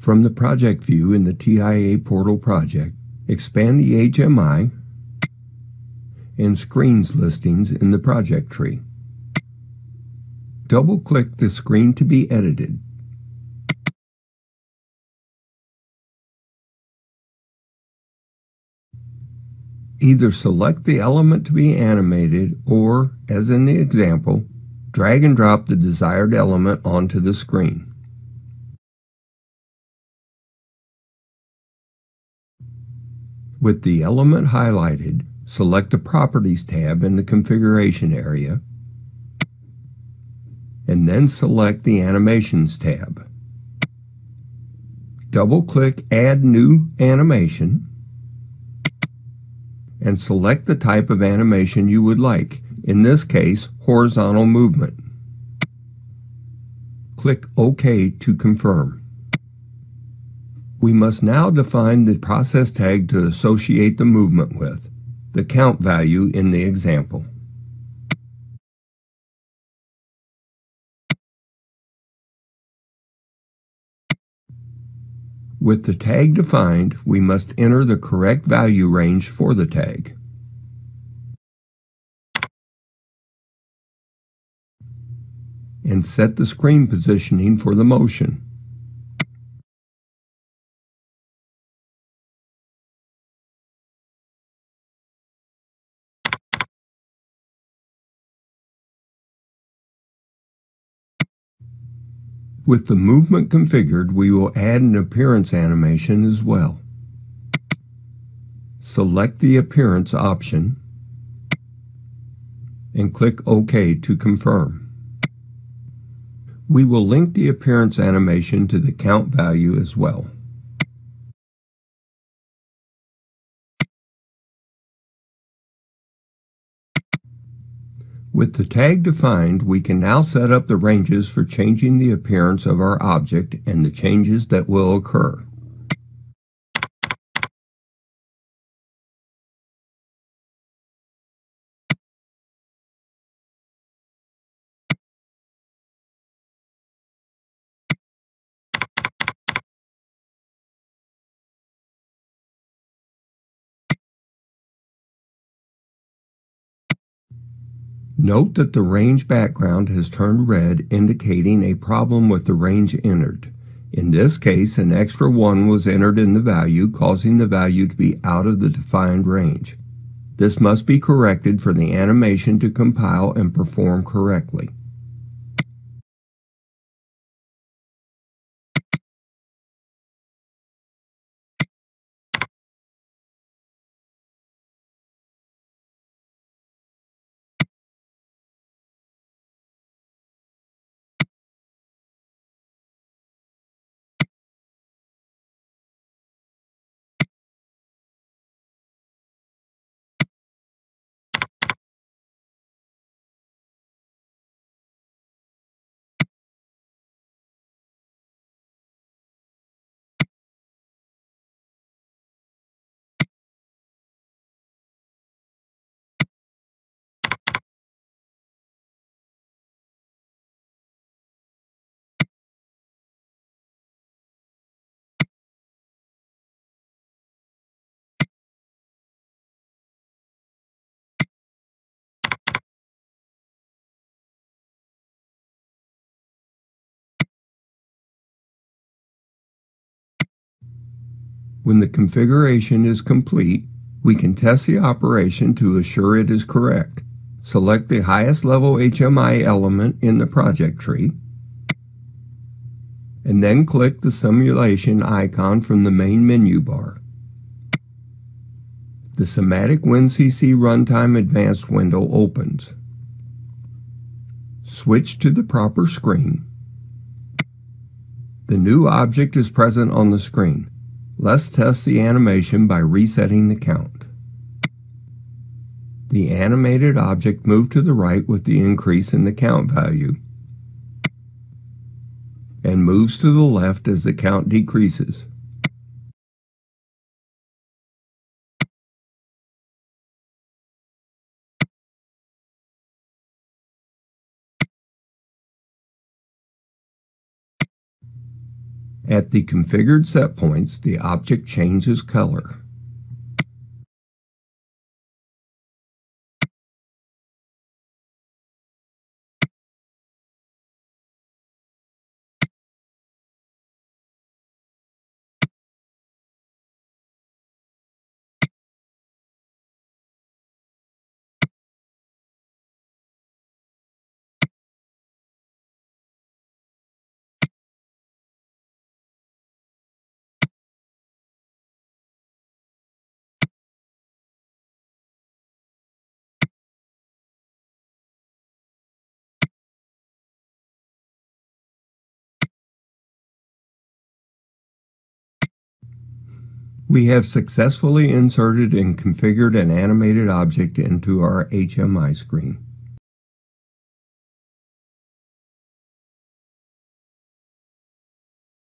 From the project view in the TIA Portal project, expand the HMI and screens listings in the project tree. Double-click the screen to be edited. Either select the element to be animated or, as in the example, drag and drop the desired element onto the screen. With the element highlighted, select the Properties tab in the Configuration area, and then select the Animations tab. Double-click Add New Animation, and select the type of animation you would like, in this case, horizontal movement. Click OK to confirm. We must now define the process tag to associate the movement with, the count value in the example. With the tag defined, we must enter the correct value range for the tag. And set the screen positioning for the motion. With the movement configured, we will add an appearance animation as well. Select the appearance option and click OK to confirm. We will link the appearance animation to the count value as well. With the tag defined, we can now set up the ranges for changing the appearance of our object and the changes that will occur. Note that the range background has turned red indicating a problem with the range entered. In this case, an extra 1 was entered in the value, causing the value to be out of the defined range. This must be corrected for the animation to compile and perform correctly. When the configuration is complete, we can test the operation to assure it is correct. Select the highest level HMI element in the project tree, and then click the simulation icon from the main menu bar. The Simatic WinCC Runtime Advanced window opens. Switch to the proper screen. The new object is present on the screen. Let's test the animation by resetting the count. The animated object moved to the right with the increase in the count value and moves to the left as the count decreases. At the configured set points, the object changes color. We have successfully inserted and configured an animated object into our HMI screen.